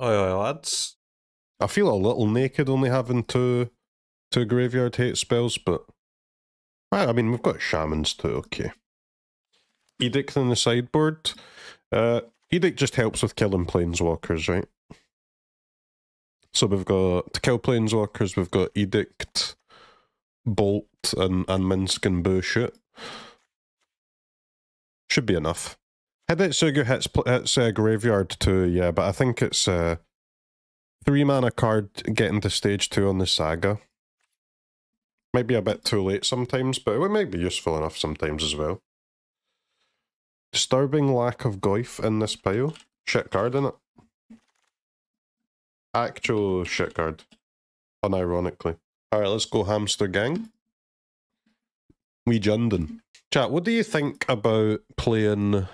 Oi, lads. I feel a little naked only having two two graveyard hate spells, but I, mean we've got shamans too. Okay. Edict in the sideboard. Uh, Edict just helps with killing planeswalkers, right? So we've got to kill planeswalkers. We've got Edict, Bolt, and and Minsc and bullshit. Should be enough. Hidetsugu hits hits uh, graveyard too, yeah, but I think it's uh three mana card getting to stage two on the saga. Might be a bit too late sometimes, but it might be useful enough sometimes as well. Disturbing lack of Goyf in this pile. Shit card, in it. Actual shit card. Unironically. Alright, let's go hamster gang. We Jundon. Chat, what do you think about playing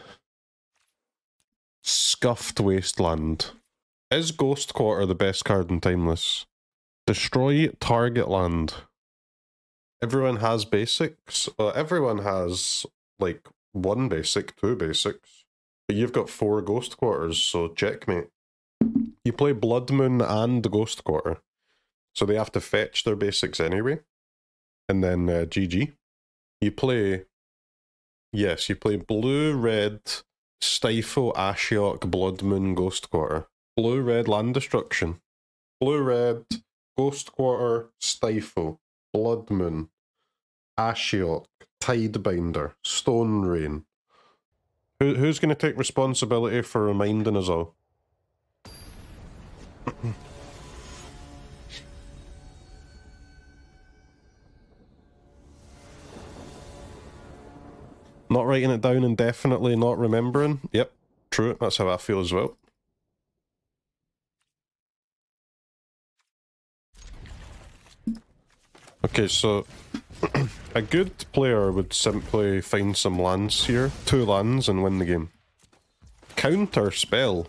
Scuffed Wasteland? Is Ghost Quarter the best card in Timeless? Destroy target land. Everyone has basics. Uh, everyone has like one basic, two basics. But you've got four Ghost Quarters, so checkmate. You play Blood Moon and Ghost Quarter. So they have to fetch their basics anyway. And then uh, GG. You play. Yes, you play blue, red, Stifle, Ashiok, Blood Moon, Ghost Quarter. Blue, red, Land Destruction. Blue, red, Ghost Quarter, Stifle, Blood Moon, Ashiok, Tidebinder, Stone Rain. Who, who's going to take responsibility for reminding us all? Not writing it down and definitely not remembering. Yep, true. That's how I feel as well. Okay, so a good player would simply find some lands here, two lands, and win the game. Counter spell.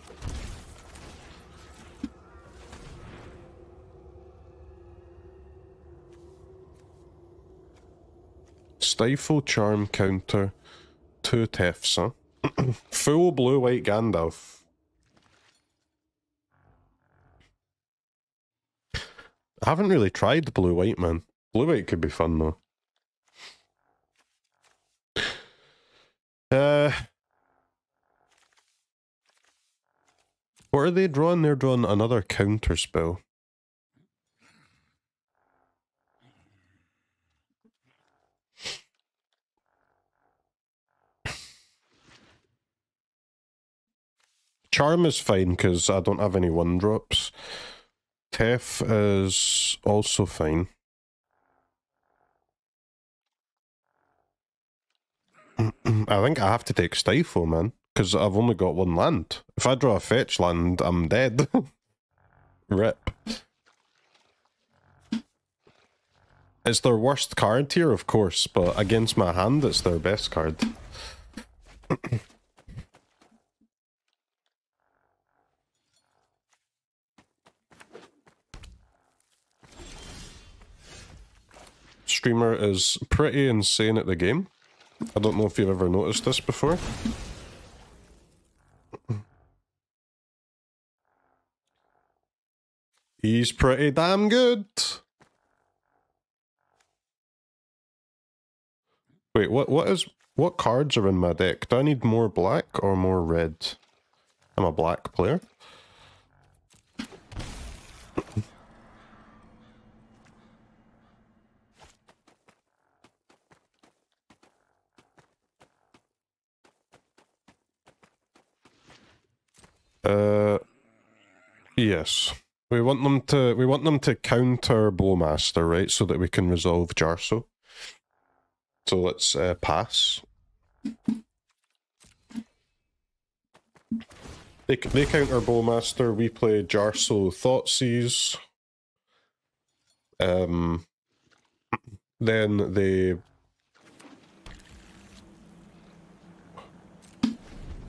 Stifle, charm, counter, two Tefs, huh? Full blue-white Gandalf. I haven't really tried blue-white, man. Blue-white could be fun, though. Uh, what are they drawing? They're drawing another counter spell. Charm is fine because I don't have any one drops. Tef is also fine. I think I have to take Stifle, man, because I've only got one land. If I draw a fetch land, I'm dead. Rip. It's their worst card here, of course, but against my hand, it's their best card. Streamer is pretty insane at the game. I don't know if you've ever noticed this before. He's pretty damn good. Wait, what what is what cards are in my deck? Do I need more black or more red? I'm a black player. Uh, yes. We want them to we want them to counter Bowmaster, right? So that we can resolve Jarsyl. So let's uh, pass. They they counter Bowmaster. We play Jarsyl Thoughtseize. Um. Then they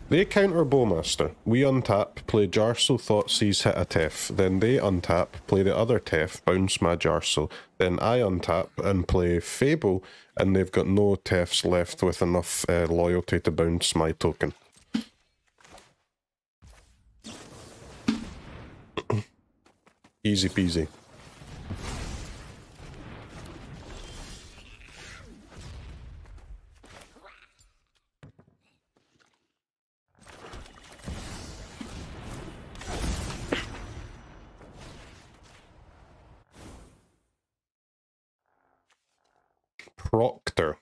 They counter Bowmaster. We untap, play Jarsyl, Thoughtseize, hit a Tef. Then they untap, play the other Tef, bounce my Jarsyl. Then I untap and play Fable, and they've got no Tefs left with enough uh, loyalty to bounce my token. Easy peasy. Proctor.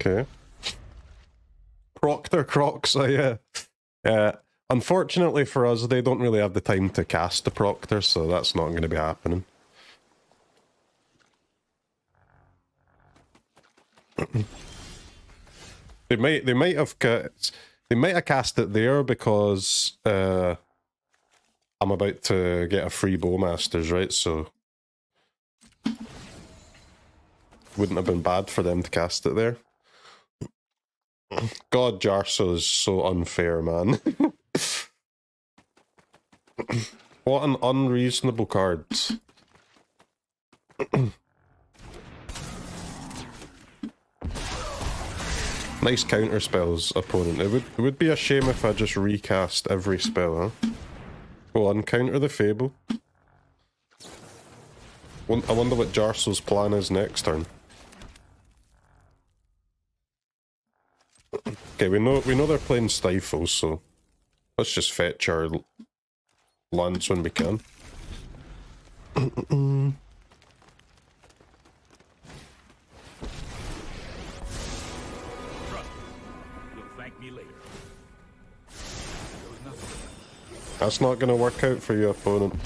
Okay. Proctor Crocs, uh, yeah. Uh, unfortunately for us, they don't really have the time to cast the Proctor, so that's not going to be happening. they might they might have they might have cast it there because uh, I'm about to get a free bowmasters, right? So wouldn't have been bad for them to cast it there. God, Jarsyl is so unfair, man. what an unreasonable card. nice counter spells, opponent. It would it would be a shame if I just recast every spell, huh? Go on, counter the Fable. I wonder what Jarsyl's plan is next turn. Okay, we know we know they're playing Stifle, so let's just fetch our lands when we can. That's not going to work out for your opponent.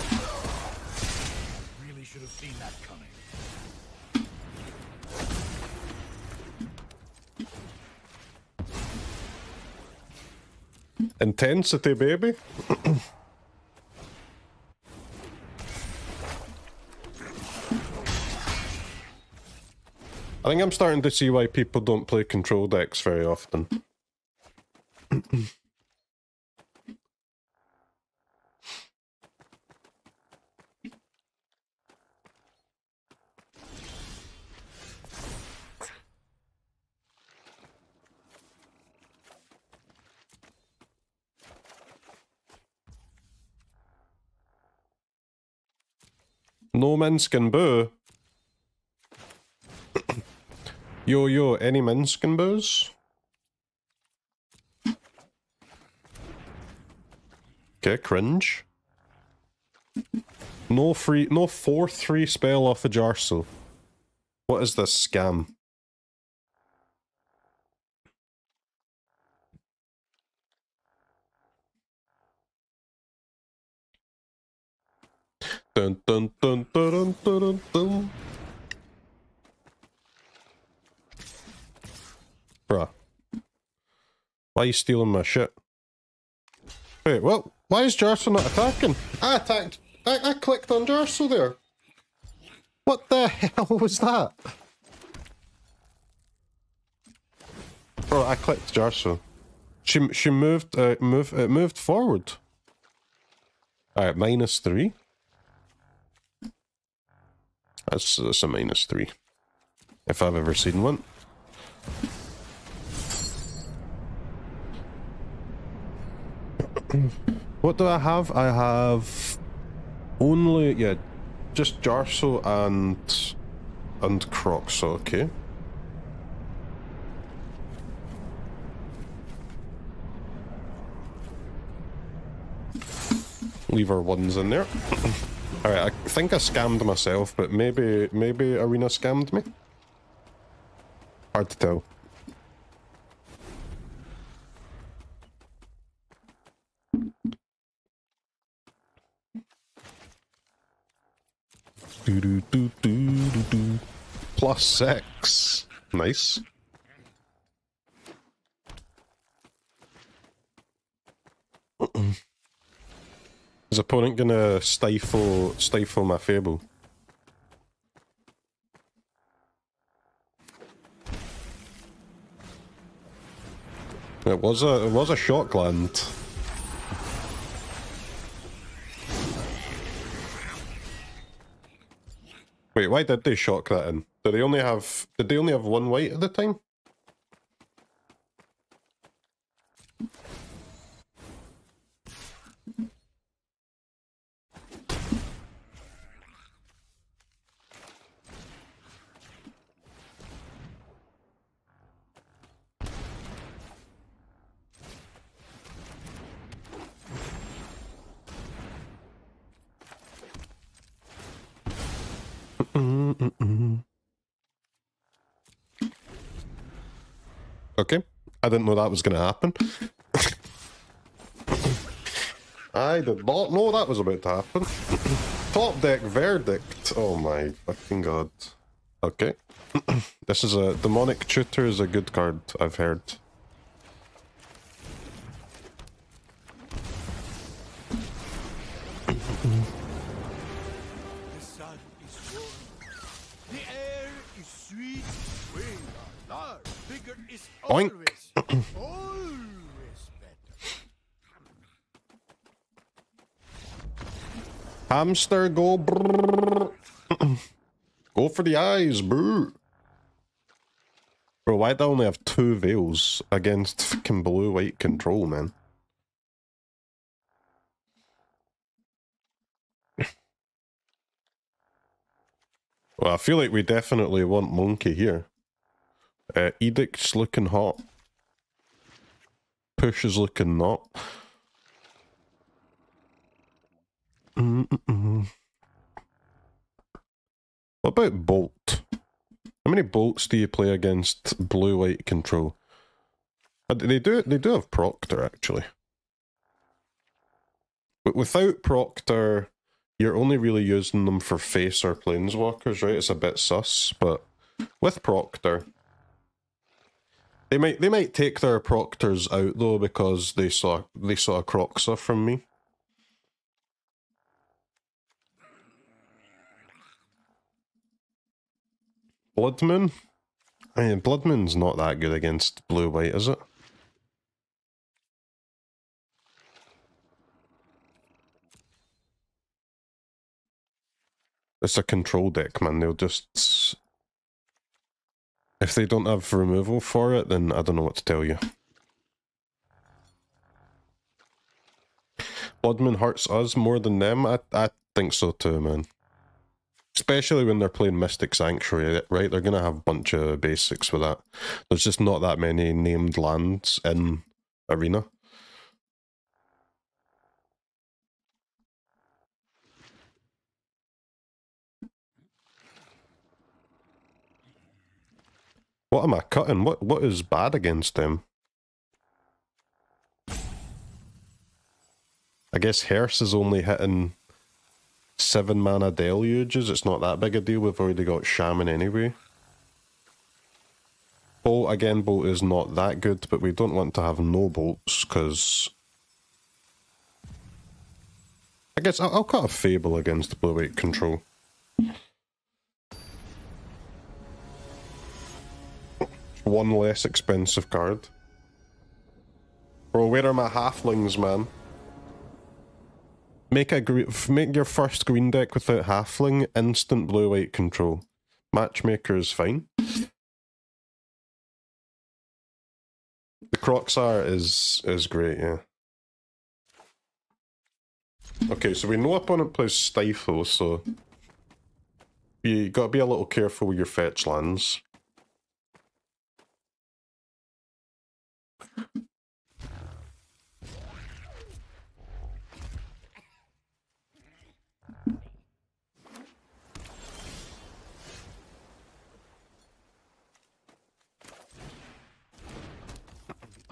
Intensity, baby. I think I'm starting to see why people don't play control decks very often. No Minsc and Boo. yo, yo, er any Minsc and Boos? Okay, cringe. No free, no 4-3 spell off a Jarsyl. What is this scam? Dun dun dun dun dun dun dun. Bruh. Why are you stealing my shit? Wait, well, why is Jarsyl not attacking? I attacked. I, I clicked on Jarsyl there. What the hell was that? Bro, I clicked Jarsyl. She she moved uh move it moved forward. Alright, minus three. That's, that's a minus three. If I've ever seen one. what do I have? I have only, yeah, just Jarsyl and, and Crocs, okay. Leave our ones in there. Alright, I think I scammed myself, but maybe maybe Arena scammed me? Hard to tell. Do do do do do do. Plus six. Nice. Is opponent gonna stifle stifle my fable? It was a it was a shock land. Wait, why did they shock that in? Did they only have did they only have one white at the time? Okay. I didn't know that was going to happen. I did not know that was about to happen. Top deck verdict. Oh my fucking god. Okay. this is a demonic tutor is a good card, I've heard. Oink. Hamster, go Go for the eyes, boo. Bro, why'd I only have two veils against fucking blue-white control, man? well, I feel like we definitely want Monkey here. Uh, Edict's looking hot. Push is looking not. Mm -mm. What about Bolt? How many bolts do you play against blue-white control? Uh, they do they do have Proctor actually. But without Proctor, you're only really using them for face or planeswalkers, right? It's a bit sus, but with Proctor, they might they might take their proctors out though because they saw they saw a Kroxa from me. Bloodmoon? I mean, Bloodmoon's not that good against blue-white, is it? It's a control deck, man. They'll just if they don't have removal for it, then I don't know what to tell you. Bloodmoon hurts us more than them? I, I think so too, man. Especially when they're playing Mystic Sanctuary, right? They're going to have a bunch of basics with that. There's just not that many named lands in Arena. What am I cutting? What What is bad against him? I guess Hearse is only hitting seven mana deluges. It's not that big a deal. We've already got Shaman anyway. Bolt, again, Bolt is not that good, but we don't want to have no bolts, because... I guess I'll, I'll cut a Fable against Blue-White Control. One less expensive card. Bro, where are my halflings, man? Make a make your first green deck without halfling, instant blue white control. Matchmaker is fine. The Kroxa is is great, yeah. Okay, so we know opponent plays Stifle, so you gotta be a little careful with your fetch lands.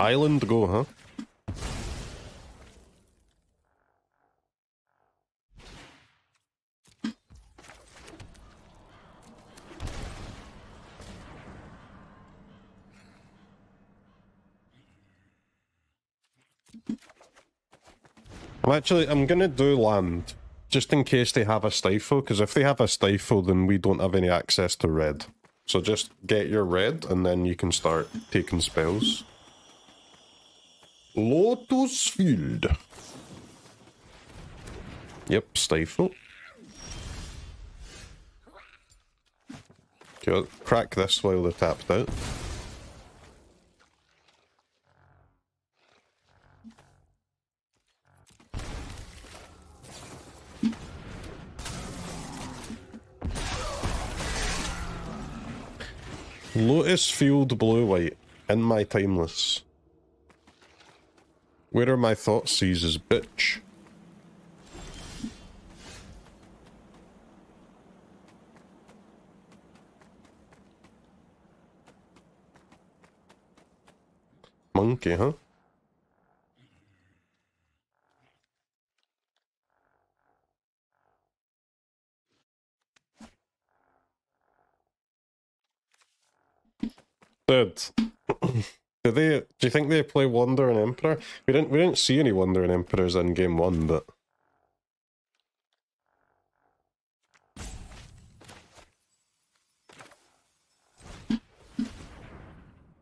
Island go, huh? I'm actually, I'm gonna do land, just in case they have a stifle, because if they have a stifle, then we don't have any access to red. So just get your red, and then you can start taking spells. Lotus Field. Yep, stifle. Okay, I'll crack this while they're tapped out. Lotus Field Blue White in my timeless. Where are my thoughts seizes, bitch? Monkey, huh? Dude, do they? Do you think they play Wandering Emperor? We didn't. We didn't see any Wandering Emperors in game one, but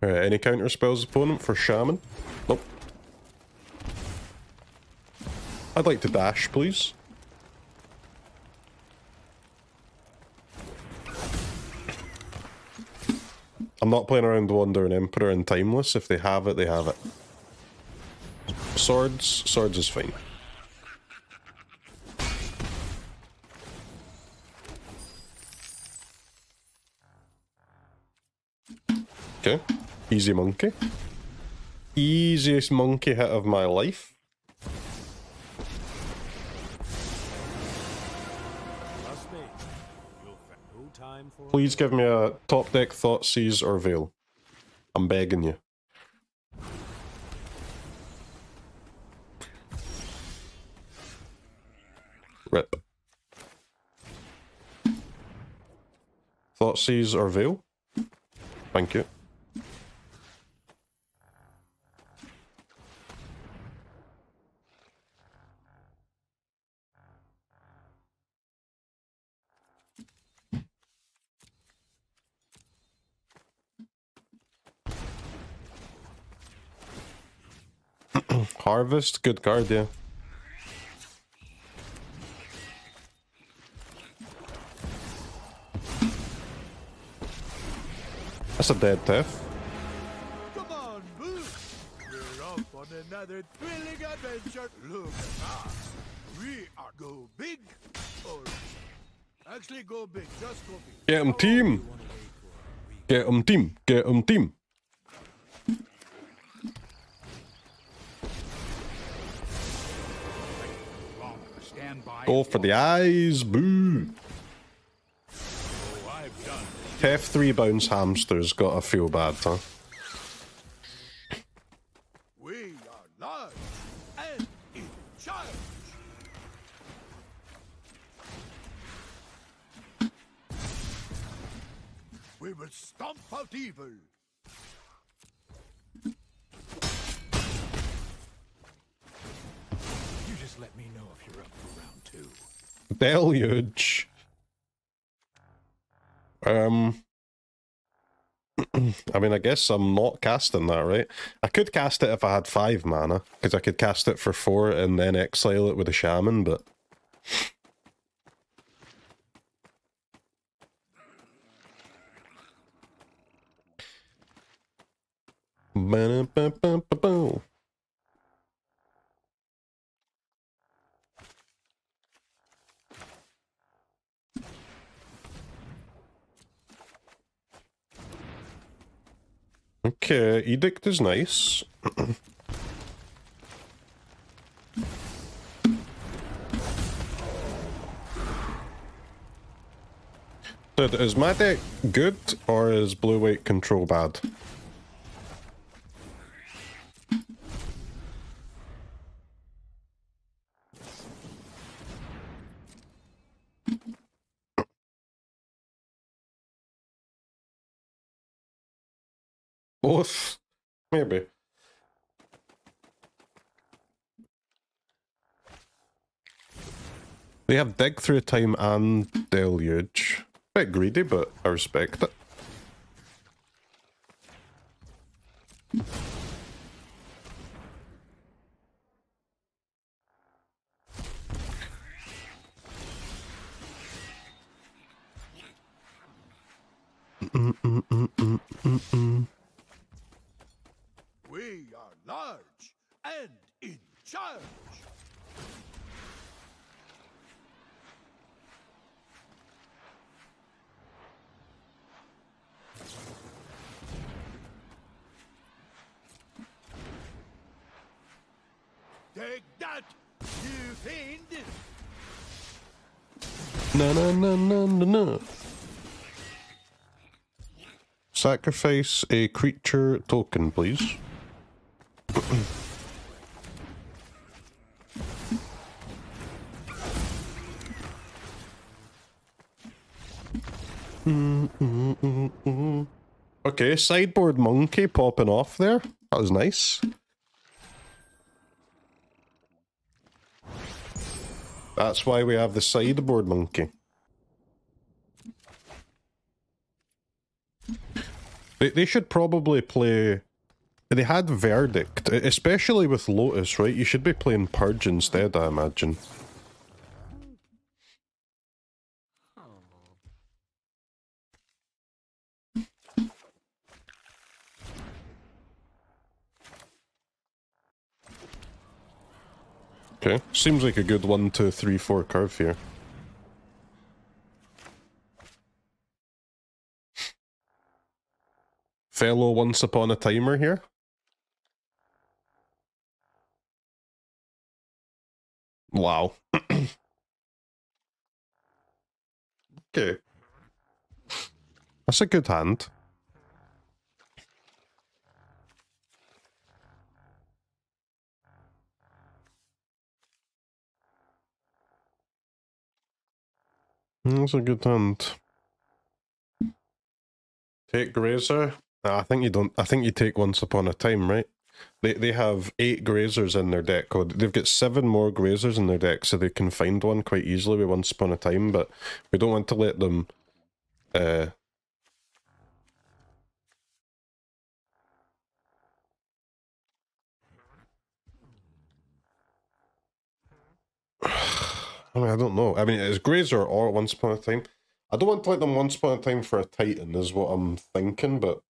Alright, any counter spells opponent for Shaman? Nope. I'd like to dash, please. I'm not playing around Wandering Emperor and Timeless. If they have it, they have it. Swords, swords is fine. Okay. Easy monkey. Easiest monkey hit of my life. Please give me a top deck Thoughtseize or veil. I'm begging you. Rip. Thoughtseize or veil? Thank you. Harvest, good card, yeah. That's a dead Tef. Come on, Boots! We're off on another thrilling adventure. Look at us. We are go big or actually go big. Just go big. Get long team. Get you wanna wait for? We Get 'em team, get 'em team. Go for the eyes, boo. Oh, I've done. Tef 3 bounce hamsters gotta feel bad, huh? Mean, I guess I'm not casting that, right? I could cast it if I had five mana, because I could cast it for four and then exile it with a shaman, but. Edict is nice. Is my deck good or is blue white control bad? Maybe. They have Dig Through Time and Deluge. Bit greedy, but I respect it. We are large and in charge. Take that, you fiend! No, no, no, no, no, no. Sacrifice a creature token, please. okay, sideboard monkey popping off there. That was nice. That's why we have the sideboard monkey. They, they should probably play... They had Verdict, especially with Lotus, right? You should be playing Purge instead, I imagine. Okay, seems like a good one, two, three, four curve here. Fellow Once Upon a Timer here. Wow. okay. That's a good hand. Hmm, that's a good hand. Take Grazer. I think you don't. I think you take Once Upon a Time, right? They they have eight Grazers in their deck. Or They've got seven more Grazers in their deck, so they can find one quite easily with Once Upon a Time. But we don't want to let them. Uh, I mean, I don't know. I mean, it's Grazer or Once Upon a Time. I don't want to let them Once Upon a Time for a Titan, is what I'm thinking, but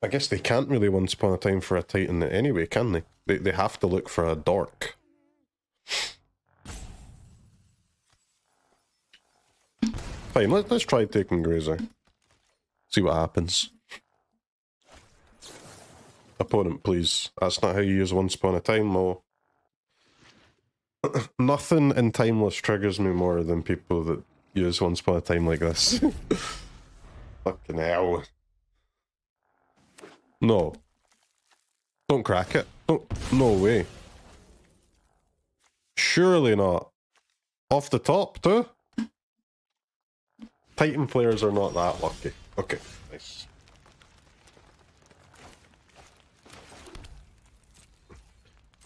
I guess they can't really Once Upon a Time for a Titan anyway, can they? They, they have to look for a Dork. Fine, let, let's try taking Grazer. See what happens. Opponent, please. That's not how you use Once Upon a Time, though. Nothing in Timeless triggers me more than people that use Once Upon a Time like this. Fucking hell. No. Don't crack it. Don't. No way. Surely not. Off the top, too? Titan players are not that lucky. Okay, nice.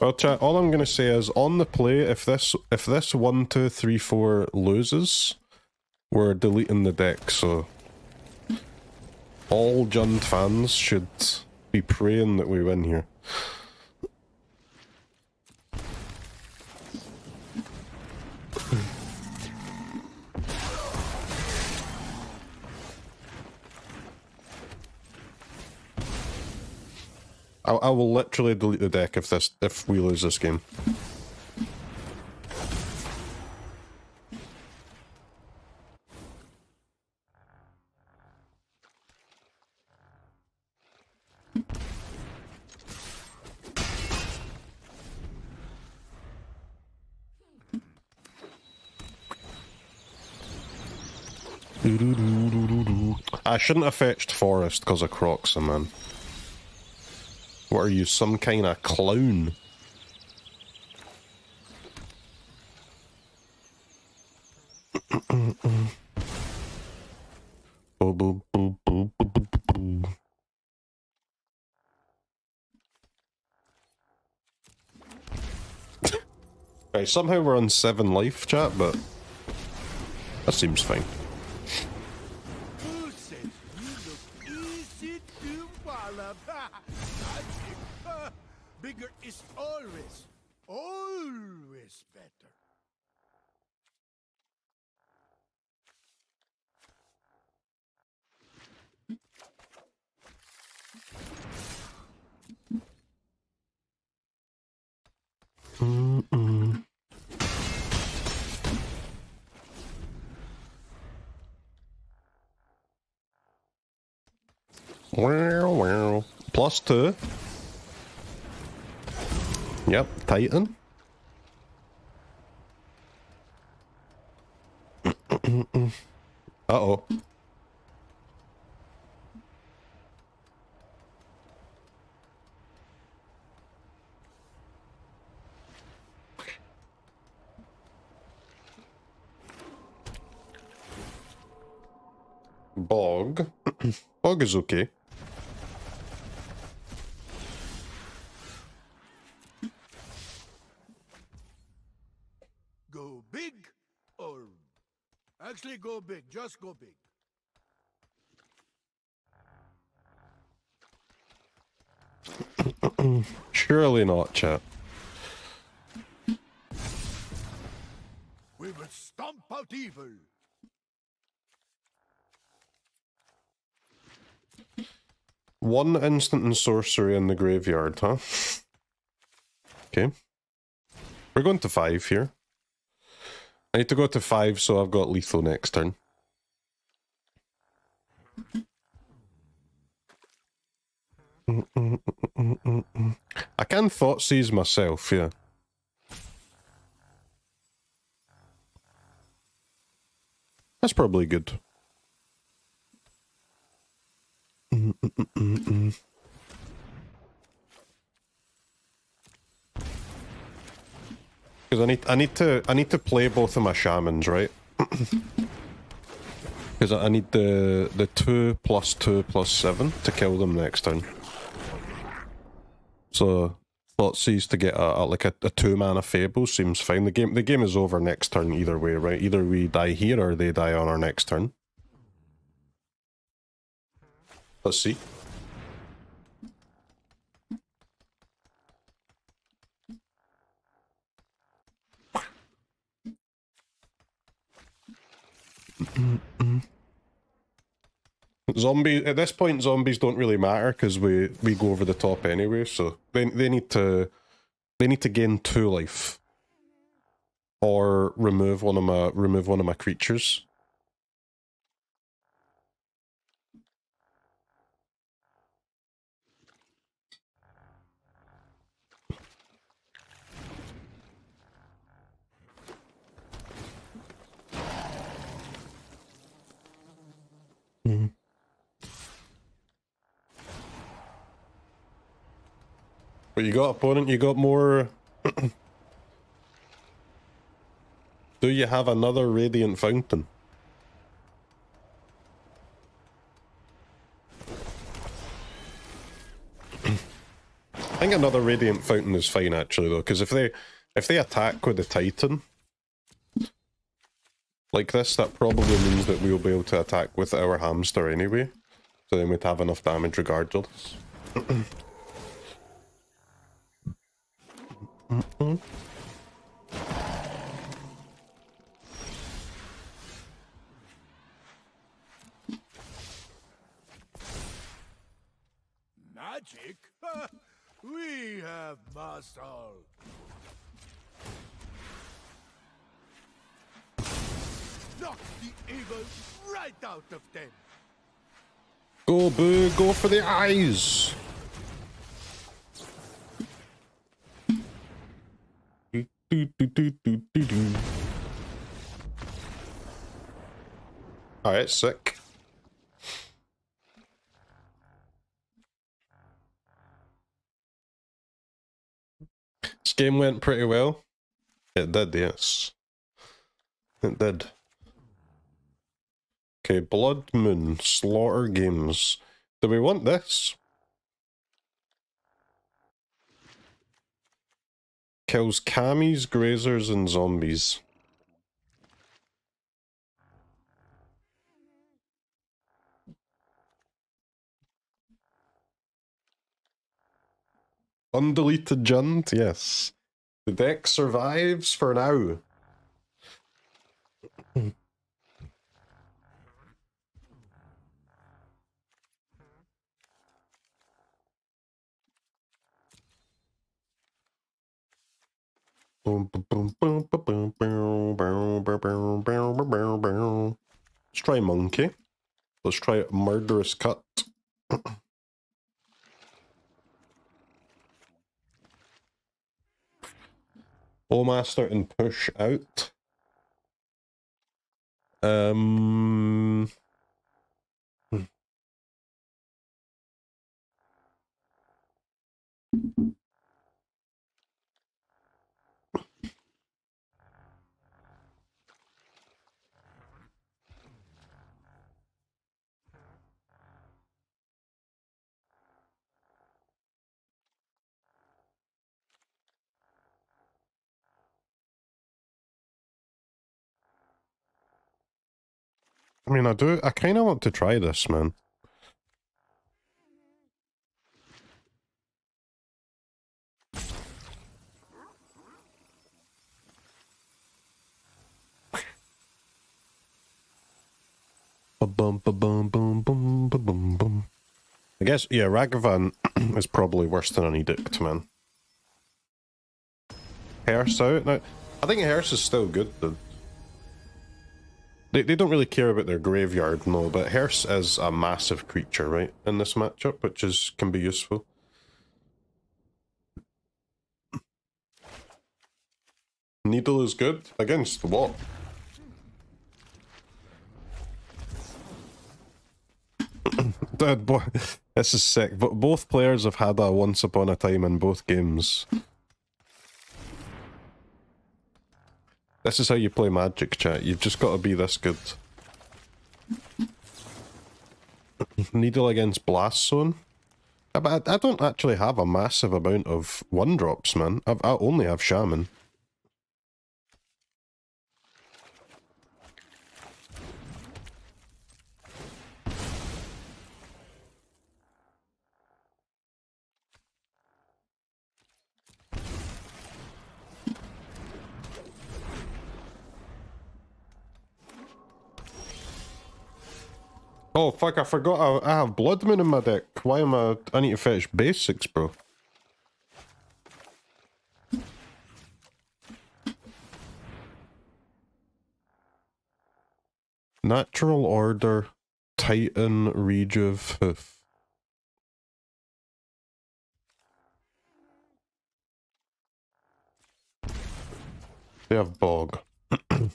Well, chat. All I'm gonna say is on the play, if this if this one two three four loses, we're deleting the deck. So all Jund fans should be praying that we win here. I, I will literally delete the deck if this if we lose this game. I shouldn't have fetched Forest because of Crocs, man. What are you, some kind of clown? right, somehow we're on 7 life chat, but that seems fine. Bigger is always, always better. Wow, two. Yep, Titan. Uh-oh. Bog. Bog is okay. Go big or actually go big. Just go big. Surely not, chat. We will stomp out evil. One instant and sorcery in the graveyard, huh? Okay. We're going to five here. I need to go to five, so I've got lethal next turn. I can Thoughtseize myself, yeah. That's probably good. Because I need, I need to, I need to play both of my shamans, right? Because I need the the two plus two plus seven to kill them next turn. So Thoughtseize to get a, a like a, a two mana fable seems fine. The game the game is over next turn either way, right? Either we die here or they die on our next turn. Let's see. Mm-hmm. Zombie at this point, zombies don't really matter because we we go over the top anyway. So they they need to they need to gain two life or remove one of my remove one of my creatures. But you got opponent, you got more. Do you have another radiant fountain? I think another radiant fountain is fine actually though, because if they if they attack with the titan like this, that probably means that we'll be able to attack with our hamster anyway. So then we'd have enough damage regardless. Magic? we have muscle. Knock the evil right out of them. Go boo, go for the eyes! Do, do, do, do, do, do, do. Alright, sick. This game went pretty well. It did, yes. It did. Okay, Blood Moon, Slaughter Games. Do we want this? Kills camis, grazers, and zombies. Undeleted Jund, yes. The deck survives for now. Let's try Monkey. Let's try Murderous Cut. Bowmaster and push out. Um. hmm. I mean, I do. I kind of want to try this, man. I guess, yeah, Ragavan is probably worse than an edict, man. Hearse out? Now, I think Hearse is still good, though. They, they don't really care about their graveyard, no, but Hearse is a massive creature, right, in this matchup, which is can be useful. Needle is good against what? Dad, boy, this is sick. But both players have had a once upon a time in both games. This is how you play Magic, chat. You've just got to be this good. Needle against Blast Zone. But I, I don't actually have a massive amount of one drops, man. I've, I only have Shaman. Oh fuck, I forgot I, I have Blood Moon in my deck. Why am I... I need to fetch basics, bro. Natural Order, Titan, Rejuve, Hoof. They have Bog.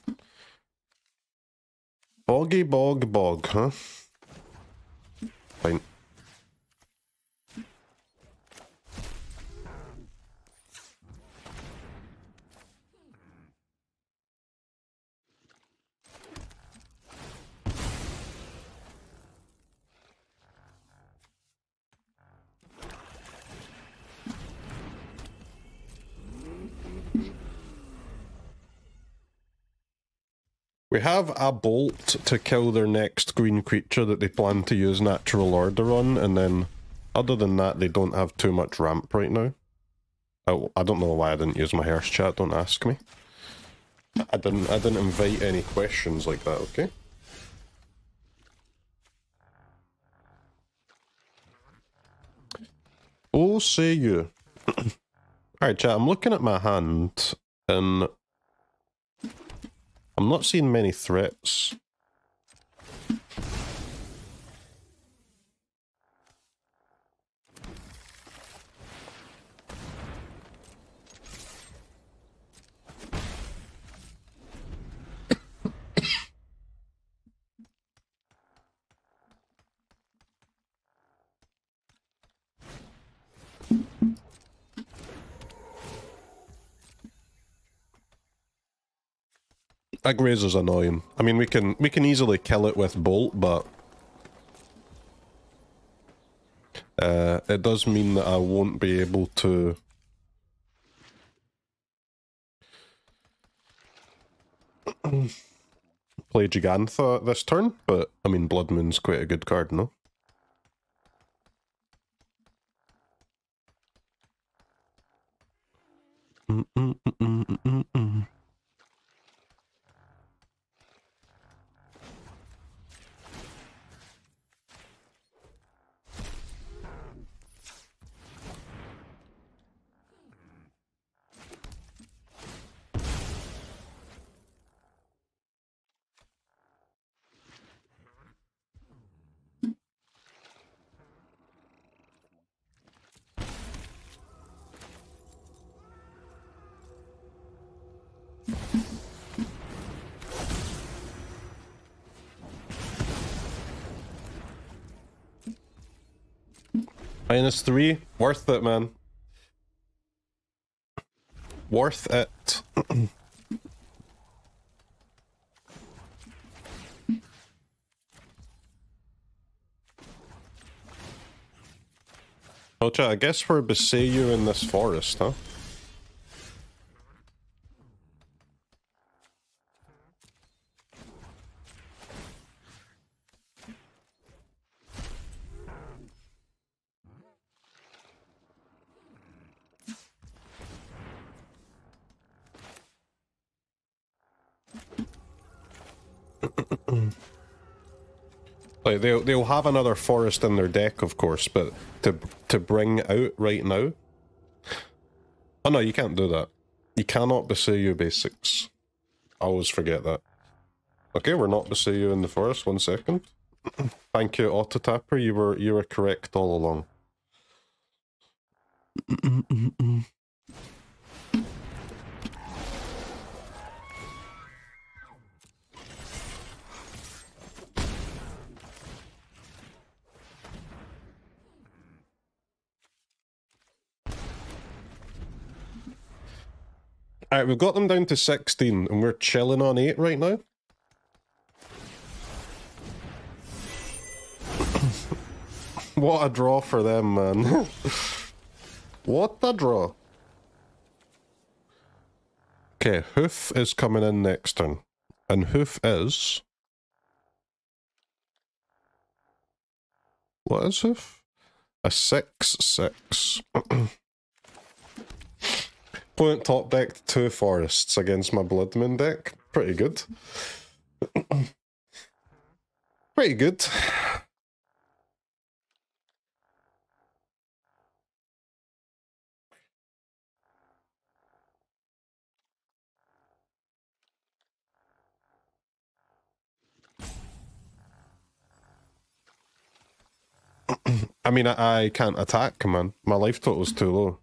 Boggy Bog Bog, huh? Fine. We have a bolt to kill their next green creature that they plan to use natural order on, and then other than that, they don't have too much ramp right now. I, I don't know why I didn't use my Hearse chat, don't ask me. I didn't I didn't invite any questions like that, okay? Oh, say you. Alright, chat, I'm looking at my hand, and I'm not seeing many threats. That annoying. I mean, we can we can easily kill it with Bolt, but uh, it does mean that I won't be able to. play Jegantha this turn, but I mean, Blood Moon's quite a good card, no? Minus three. Worth it, man. Worth it. Chat, I guess we're Boseiju in this forest, huh? They'll they'll have another forest in their deck, of course, but to to bring out right now. Oh no, you can't do that. You cannot Boseiju basics. I always forget that. Okay, we're not Boseiju in the forest. One second. Thank you, Autotapper. You were you were correct all along. Alright, we've got them down to 16 and we're chilling on 8 right now. what a draw for them, man. what a draw. Okay, Hoof is coming in next turn. And Hoof is... What is Hoof? A 6-6. Opponent top decked two forests against my Bloodmoon deck. Pretty good. Pretty good. I mean, I, I can't attack, man. My life total's too low.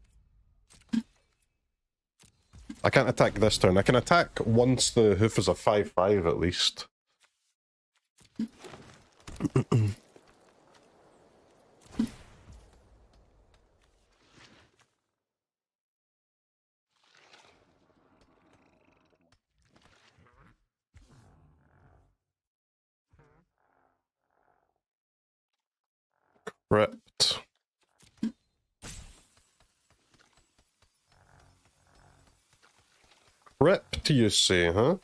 I can't attack this turn. I can attack once the hoof is a 5-5 at least. Crypt. Crypt, you say, huh?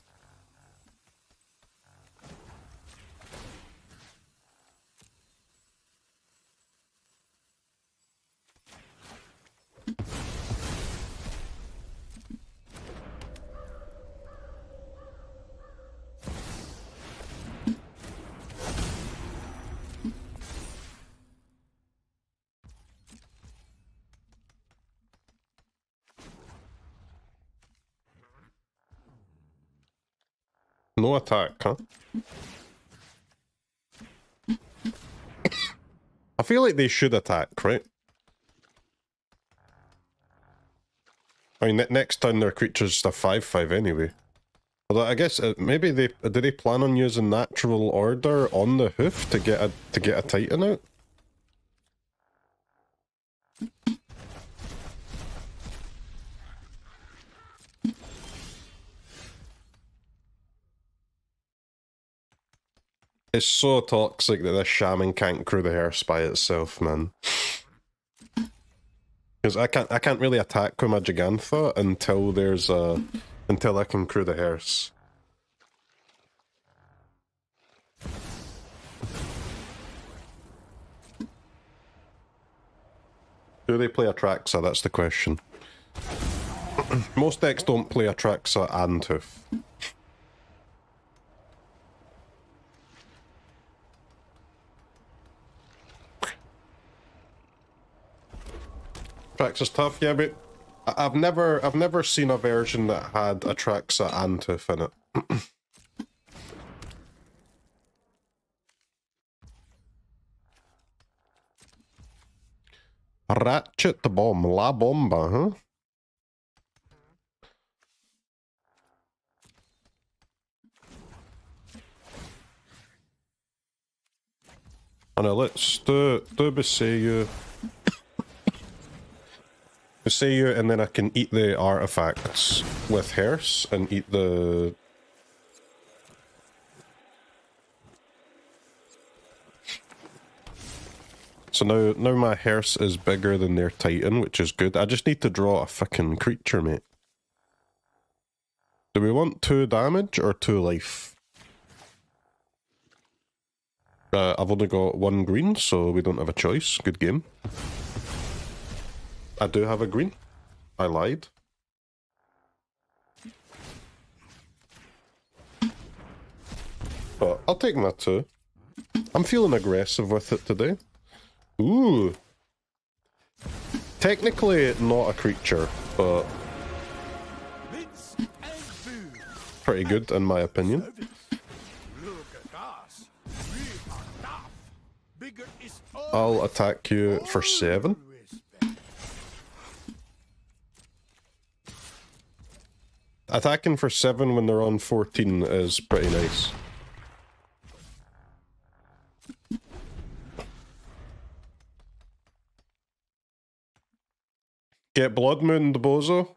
No attack, huh? I feel like they should attack, right? I mean, next turn their creature's just a 5-5 anyway. Although I guess uh, maybe they did they plan on using natural order on the hoof to get a to get a titan out. It's so toxic that this shaman can't crew the hearse by itself, man. Because I can't I can't really attack with my Jegantha until there's a until I can crew the hearse. Do they play Atraxa? That's the question. Most decks don't play Atraxa and Hoof. is tough, yeah, but I've never I've never seen a version that had a Atraxa and Hoof in it. Ratchet the bomb, la bomba, huh? Know, let's do, do Boseiju. Seiyu, and then I can eat the artifacts with Hearse and eat the... So now, now my Hearse is bigger than their Titan, which is good. I just need to draw a fucking creature, mate. Do we want two damage or two life? Uh, I've only got one green, so we don't have a choice. Good game. I do have a green. I lied. But I'll take that too. I'm feeling aggressive with it today. Ooh. Technically not a creature, but pretty good in my opinion. I'll attack you for seven. Respect. Attacking for seven when they're on 14 is pretty nice. Get Blood Moon, the bozo.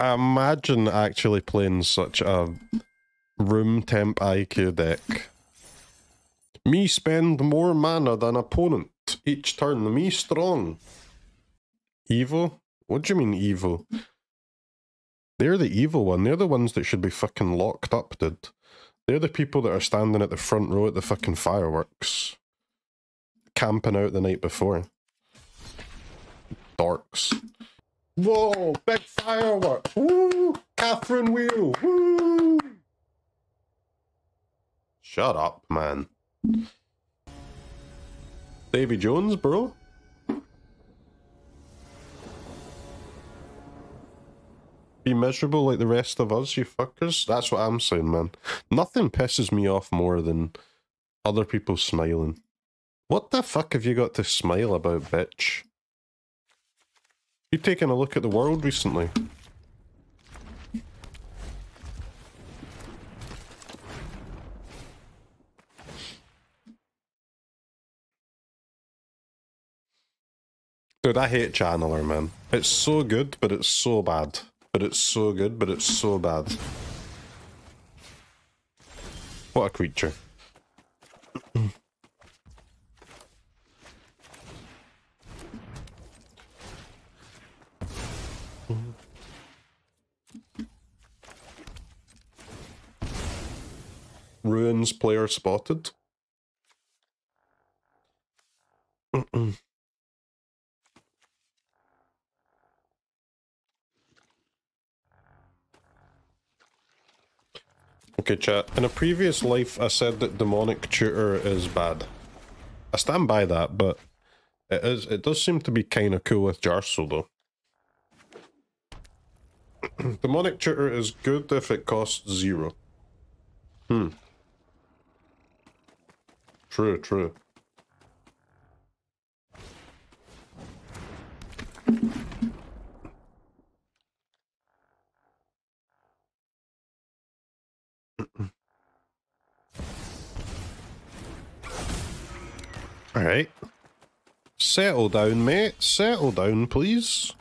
Imagine actually playing such a room temp IQ deck. Me spend more mana than opponent each turn. Me strong. Evil? What do you mean evil? They're the evil one. They're the ones that should be fucking locked up, dude. They're the people that are standing at the front row at the fucking fireworks. Camping out the night before. Dorks. Whoa, big firework. Woo! Catherine Wheel. Woo! Shut up, man. Davy Jones, bro. Be miserable like the rest of us, you fuckers. That's what I'm saying, man. Nothing pisses me off more than other people smiling. What the fuck have you got to smile about, bitch? You taken a look at the world recently? Dude, I hate Channeler, man. It's so good, but it's so bad. But it's so good, but it's so bad. What a creature. Ruins player spotted. Okay, chat. In a previous life, I said that demonic tutor is bad. I stand by that, but it is. It does seem to be kind of cool with Jarsyl, though. demonic tutor is good if it costs zero. Hmm. True, true. Alright. Settle down, mate. Settle down, please.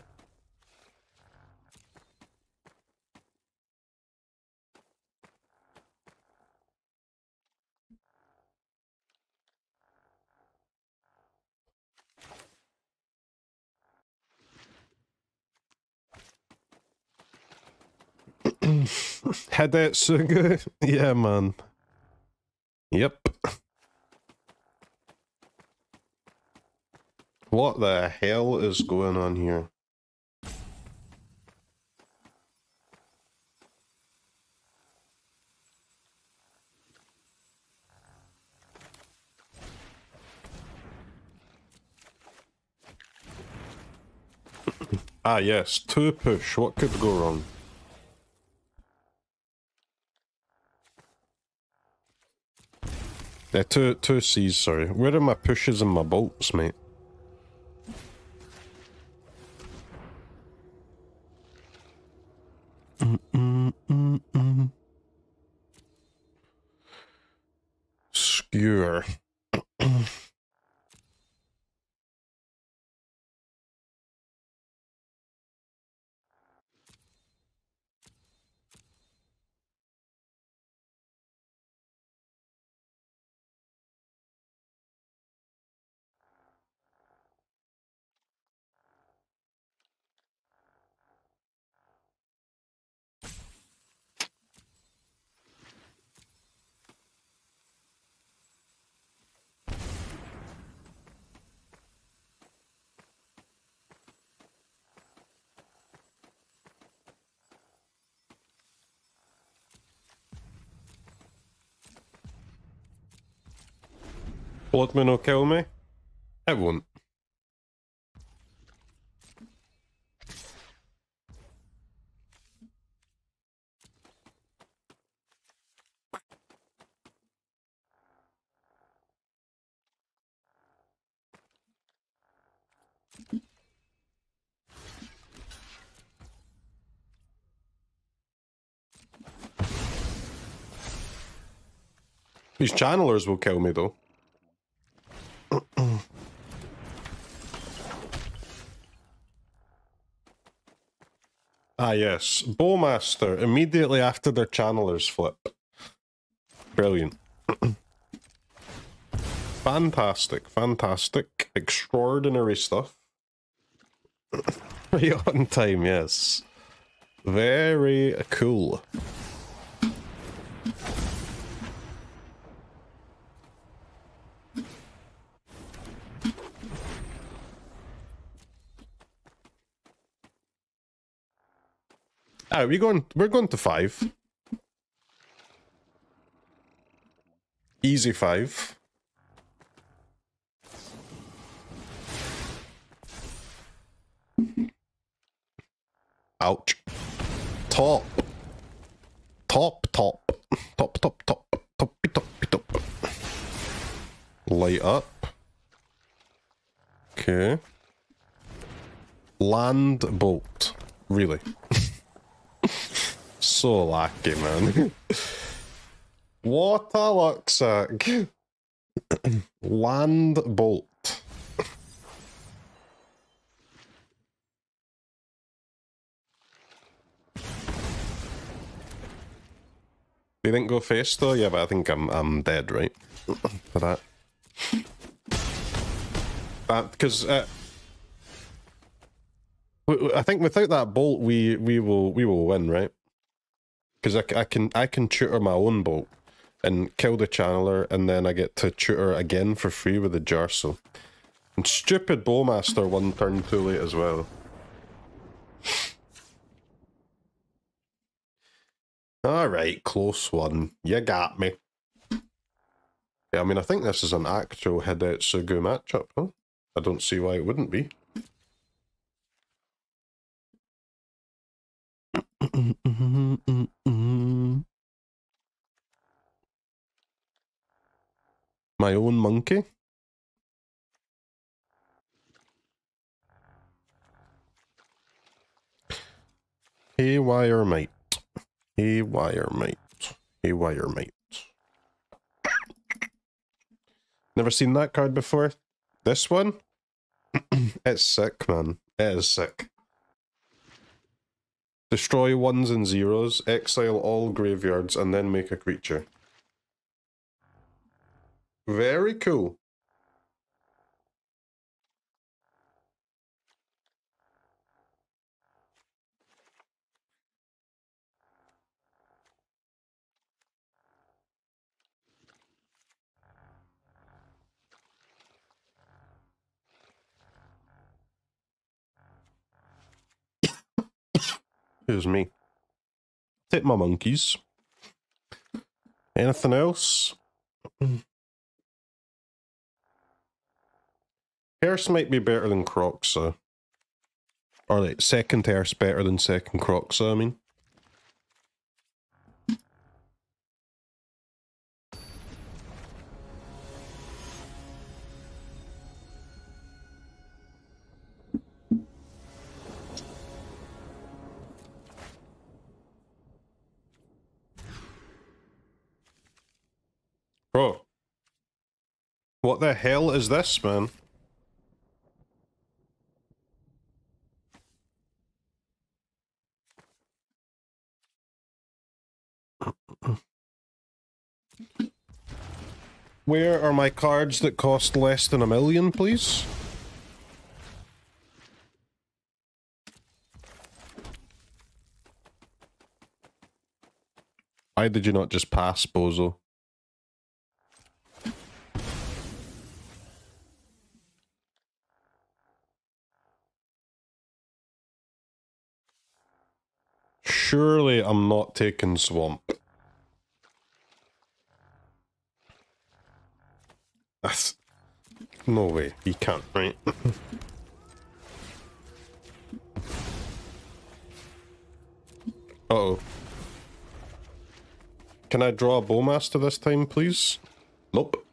Hidetsugu? Yeah, man. Yep. What the hell is going on here? ah yes, two push. What could go wrong? Yeah, two two C's, sorry. Where are my pushes and my bolts, mate? Moon will kill me? It won't. These channelers will kill me though. Ah yes, Bowmaster immediately after their channelers flip. Brilliant. fantastic, fantastic, extraordinary stuff. right on time, yes. Very cool. Ah, we going we're going to five. Easy five. Ouch. Top. Top, top. Top, top, top. Toppy, toppy, top. Light up. Okay. Land bolt. Really? so lucky, man. what a luck sack. Land bolt. They didn't go face though? Yeah, but I think I'm I'm dead, right? For that. That because uh, I think without that bolt, we we will we will win, right? Because I, I can I can tutor my own bolt and kill the channeler, and then I get to tutor again for free with the Jarsyl. And stupid bowmaster one turn too late as well. All right, close one. You got me. Yeah, I mean, I think this is an actual Hidetsugu matchup, huh? I don't see why it wouldn't be. My own monkey? Haywire Mite. Hey, wire mate. Haywire Mite. Never seen that card before? This one? it's sick, man. It is sick. Destroy ones and zeros, exile all graveyards, and then make a creature. Very cool. Here's me. Take my monkeys. Anything else? Hearse might be better than Kroxa. Or like second Hearse better than second Kroxa, I mean. Bro. What the hell is this, man? Where are my cards that cost less than a million, please? Why did you not just pass, Bozo? Surely I'm not taking Swamp. That's, No way, he can't, right? uh oh Can I draw a bowmaster this time, please? Nope.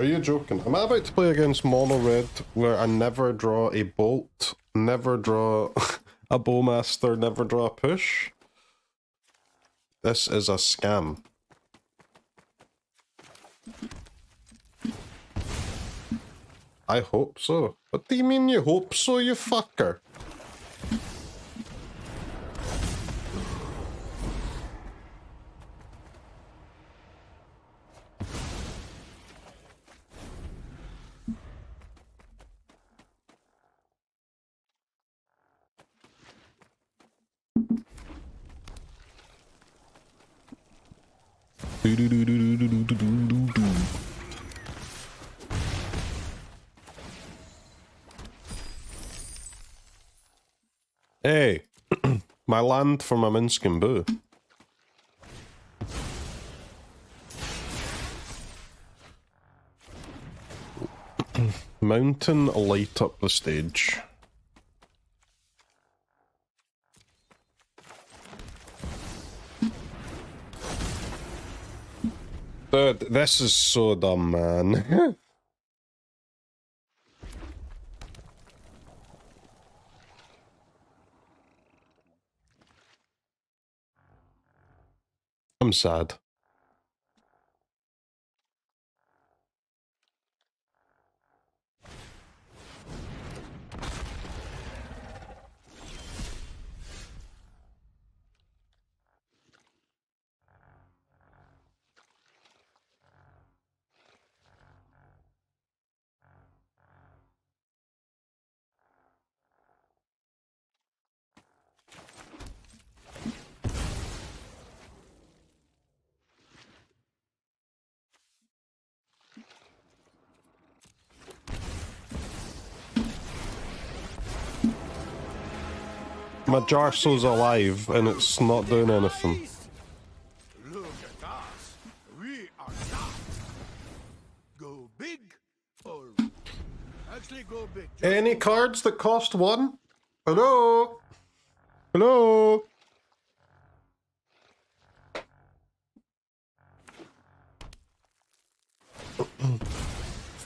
Are you joking? Am I about to play against Mono Red where I never draw a bolt, never draw a bowmaster, never draw a push? This is a scam. I hope so. What do you mean you hope so, you fucker? Hey, my land for my Minsc and Boo. Mountain light up the stage. Dude, this is so dumb, man. I'm sad. My Jarsyl's alive and it's not doing anything. Look at us. We are not. Go big or actually go big. Just Any cards that cost one? Hello? Hello?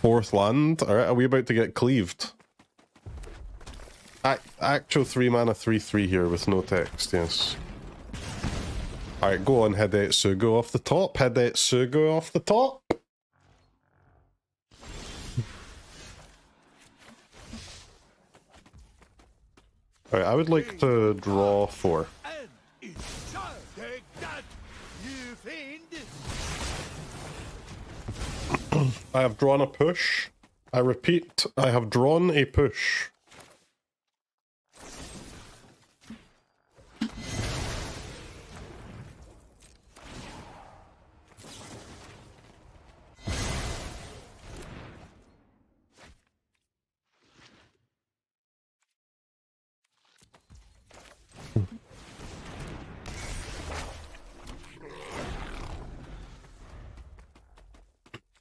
Fourth land? Alright, are we about to get cleaved? Ac actual 3 mana 3 3 here with no text, yes. Alright, go on, Hidetsu. Go off the top. Hidetsu, go off the top. Alright, I would like to draw four. I have drawn a push. I repeat, I have drawn a push.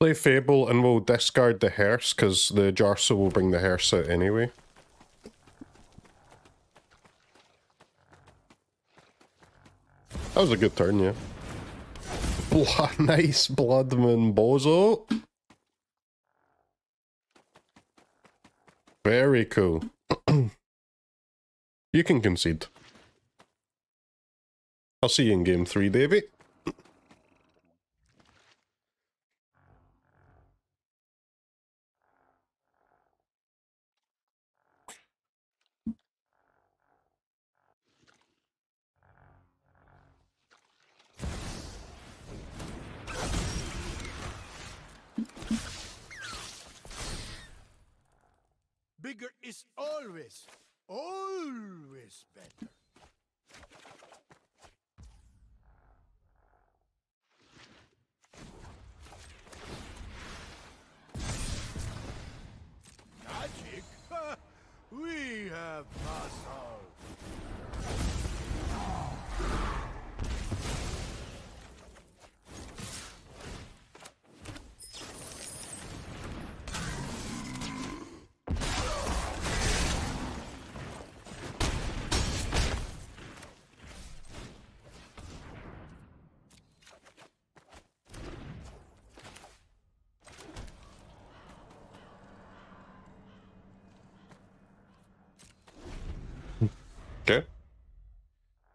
Play Fable and we'll discard the Hearse because the Jarsyl will bring the Hearse out anyway. That was a good turn, yeah. Nice Blood Moon Bozo. Very cool. you can concede. I'll see you in game three, Davey. Bigger is always, always better. Magic? we have muscle.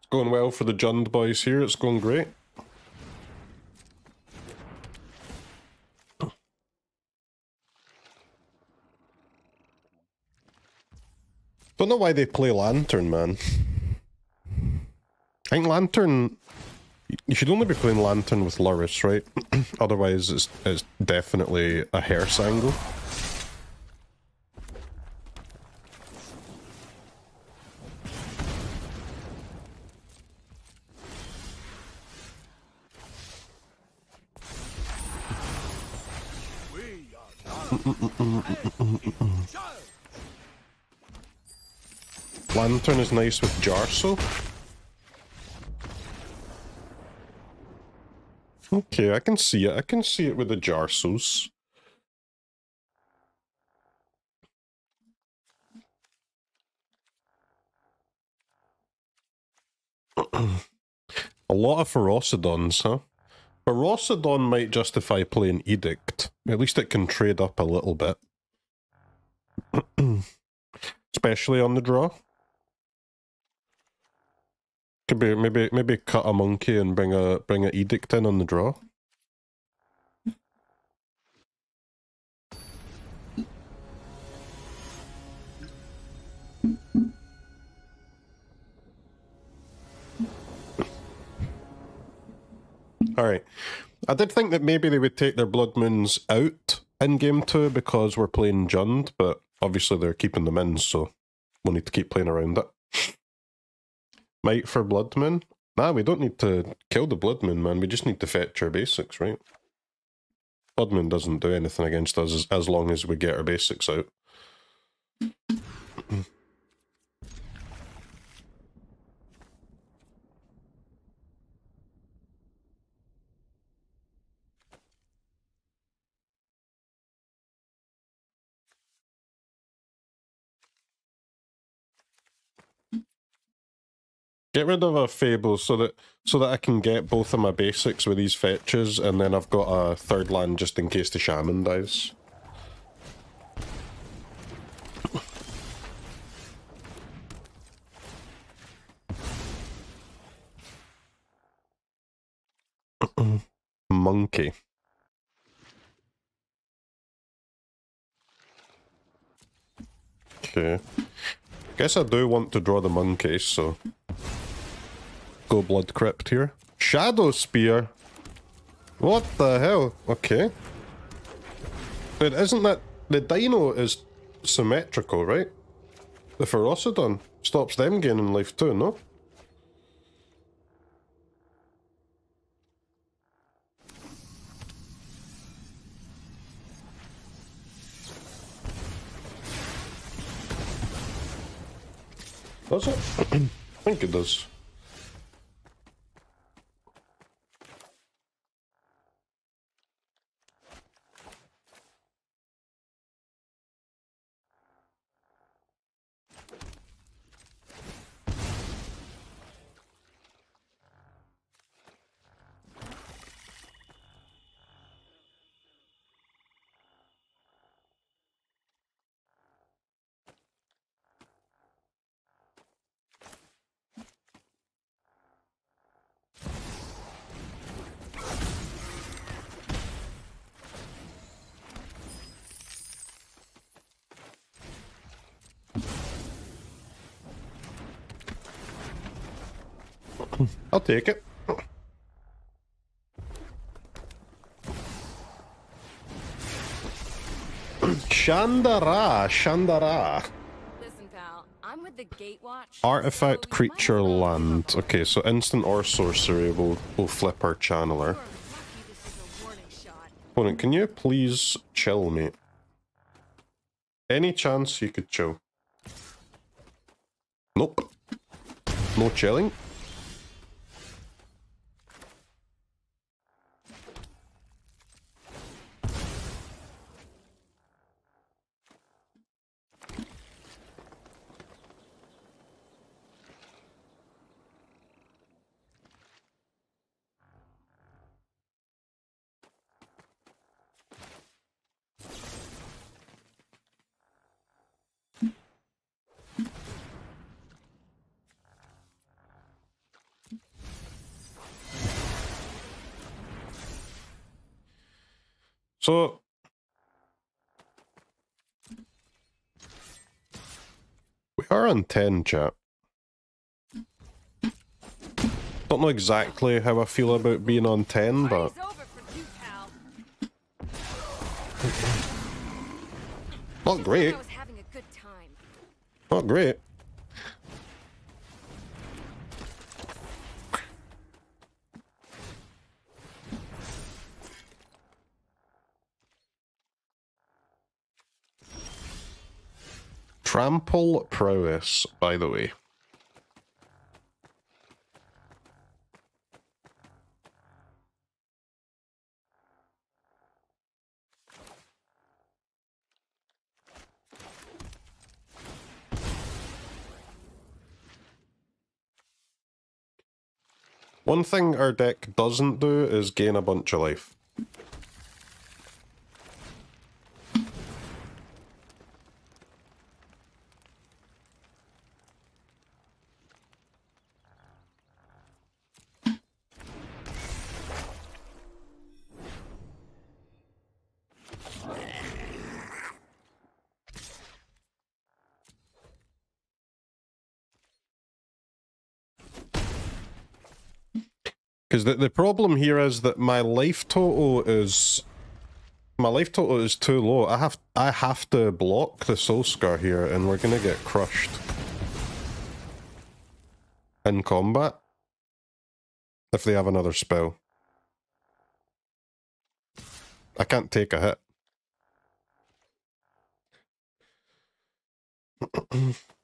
Going well for the Jund boys here. It's going great. Don't know why they play Lantern, man. I think Lantern... You should only be playing Lantern with Lurrus, right? Otherwise, it's, it's definitely a Hearse angle. Lantern is nice with Jarsyl. Okay, I can see it. I can see it with the Jarsyls. A lot of Ferocidons, huh? Ferocidon might justify playing Edict. At least it can trade up a little bit. Especially on the draw. Could be maybe maybe cut a monkey and bring a bring a edict in on the draw. Alright. I did think that maybe they would take their Blood Moons out in game two because we're playing Jund, but obviously they're keeping them in, so we'll need to keep playing around it. Mite for Bloodmoon? Nah, we don't need to kill the Bloodmoon, man. We just need to fetch our basics, right? Bloodmoon doesn't do anything against us as, as long as we get our basics out. Get rid of a Fable so that so that I can get both of my basics with these fetches, and then I've got a third land just in case the Shaman dies. Monkey. Okay. Guess I do want to draw the monkey, so go blood crypt here. Shadow spear. What the hell? Okay. But isn't that the dino is symmetrical, right? The Ferocidon stops them gaining life too, no? Does it? I think it does. I'll take it. Shandara, Shandara. Listen, pal, I'm with the Gatewatch. Artifact so creature land. Okay, so instant or sorcery will will flip our channeler. Sure, lucky this is a warning shot. Opponent, can you please chill, mate? Any chance you could chill? Nope. No chilling. We are on 10, chat. Don't know exactly how I feel about being on 10, but Party's over for you, pal. not great. like I was having a good time. Not great. Trample prowess, by the way. One thing our deck doesn't do is gain a bunch of life. Because the, the problem here is that my life total is my life total is too low. I have I have to block the Soul-Scar here, and we're gonna get crushed in combat if they have another spell. I can't take a hit.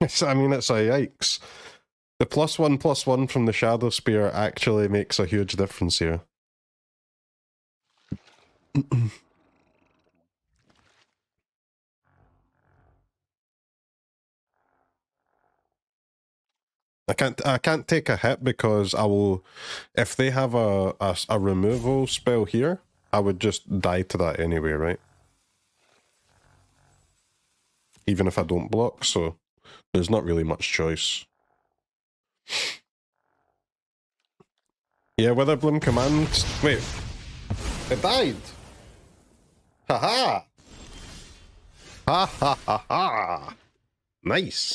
I mean, it's a yikes. The plus one plus one from the Shadowspear actually makes a huge difference here. I can't I can't take a hit because I will if they have a, a, a removal spell here, I would just die to that anyway, right? Even if I don't block, so there's not really much choice. Yeah, Witherbloom command. Wait, it died. Haha. Ha ha ha ha. Nice.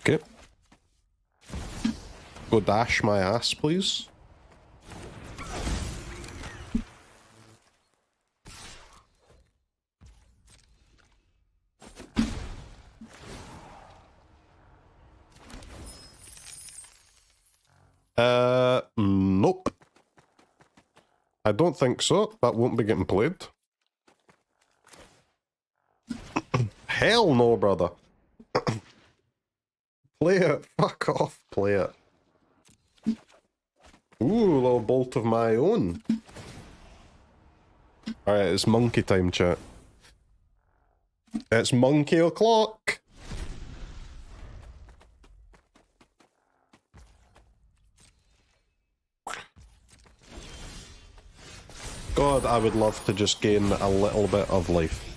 Okay. Go dash my ass, please. Uh, nope. I don't think so. That won't be getting played. Hell no, brother. play it. Fuck off. Play it. Ooh, a little bolt of my own. Alright, it's monkey time, chat. It's monkey o'clock. God, I would love to just gain a little bit of life.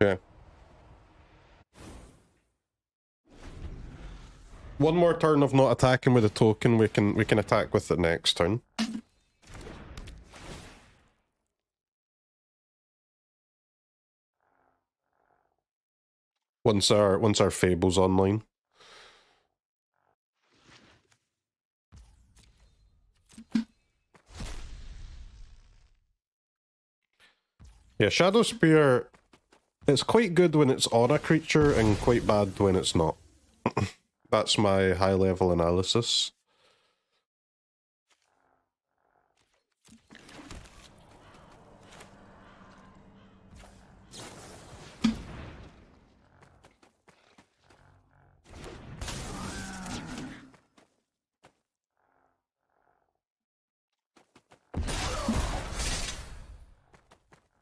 Okay. Turn of not attacking with a token, we can we can attack with it next turn. Once our once our fable's online. Yeah, Shadowspear it's quite good when it's on a creature and quite bad when it's not. That's my high level analysis.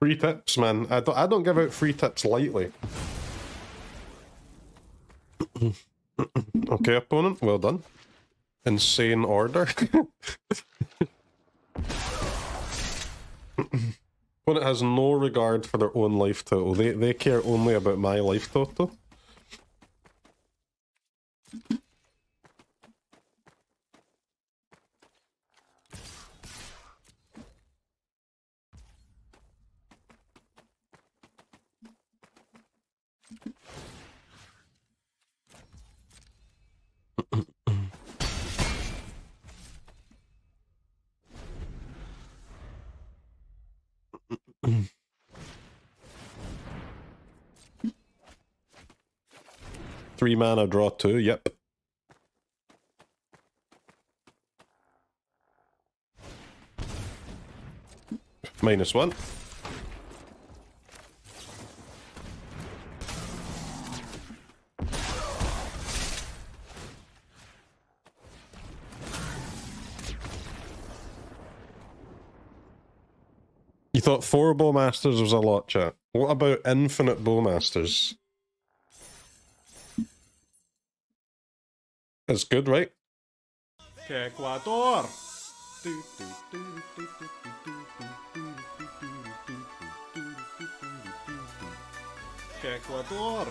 Free tips, man. I don't, I don't give out free tips lightly. okay, opponent. Well done. Insane order. opponent has no regard for their own life total. They, they care only about my life total. Three mana, draw two. Yep. Minus one. You thought four Bowmasters was a lot, chat. What about infinite Bowmasters? That's good, right? Ecuador. Ecuador.